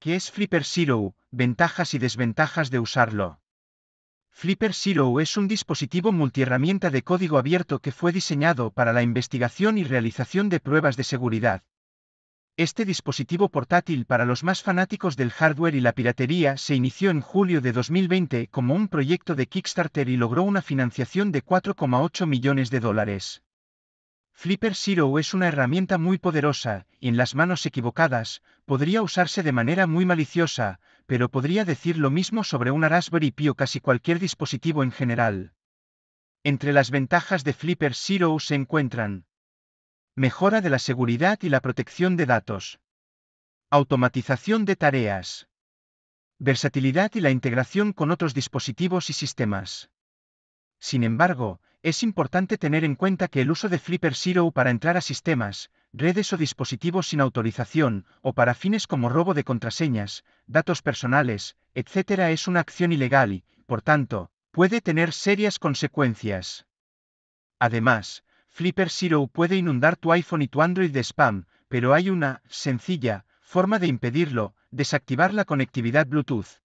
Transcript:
¿Qué es Flipper Zero? Ventajas y desventajas de usarlo. Flipper Zero es un dispositivo multiherramienta de código abierto que fue diseñado para la investigación y realización de pruebas de seguridad. Este dispositivo portátil para los más fanáticos del hardware y la piratería se inició en julio de 2020 como un proyecto de Kickstarter y logró una financiación de 4,8 millones de dólares. Flipper Zero es una herramienta muy poderosa, y en las manos equivocadas, podría usarse de manera muy maliciosa, pero podría decir lo mismo sobre una Raspberry Pi o casi cualquier dispositivo en general. Entre las ventajas de Flipper Zero se encuentran mejora de la seguridad y la protección de datos, automatización de tareas, versatilidad y la integración con otros dispositivos y sistemas. Sin embargo, es importante tener en cuenta que el uso de Flipper Zero para entrar a sistemas, redes o dispositivos sin autorización, o para fines como robo de contraseñas, datos personales, etc. es una acción ilegal y, por tanto, puede tener serias consecuencias. Además, Flipper Zero puede inundar tu iPhone y tu Android de spam, pero hay una, sencilla, forma de impedirlo, desactivar la conectividad Bluetooth.